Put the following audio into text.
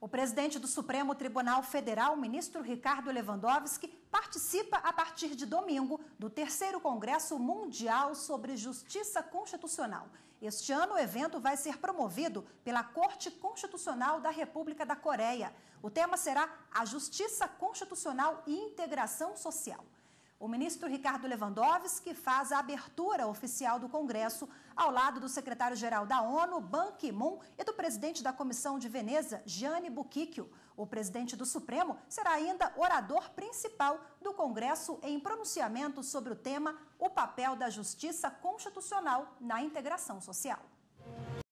O presidente do Supremo Tribunal Federal, ministro Ricardo Lewandowski, participa a partir de domingo do terceiro Congresso Mundial sobre Justiça Constitucional. Este ano, o evento vai ser promovido pela Corte Constitucional da República da Coreia. O tema será a Justiça Constitucional e Integração Social. O ministro Ricardo Lewandowski faz a abertura oficial do Congresso ao lado do secretário-geral da ONU, Ban Ki-moon, e do presidente da Comissão de Veneza, Gianni Buquicchio. O presidente do Supremo será ainda orador principal do Congresso em pronunciamento sobre o tema O papel da justiça constitucional na integração social.